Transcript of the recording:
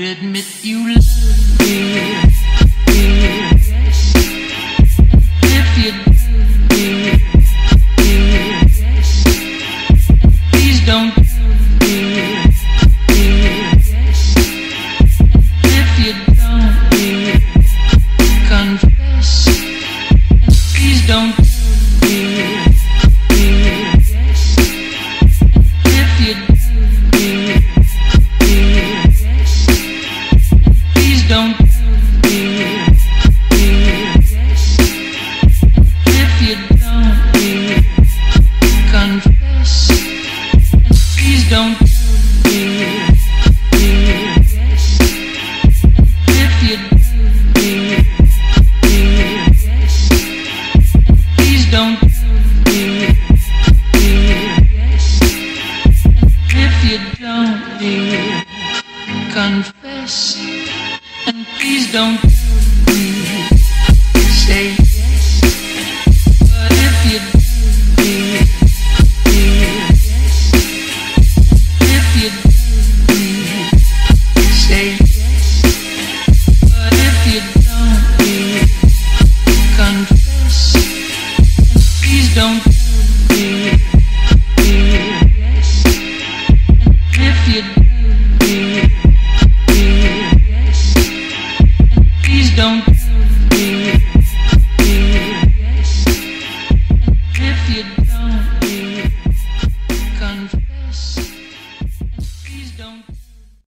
admit you love me. Don't Don't. If you do, please don't. If you don't, confess. And please don't Yes.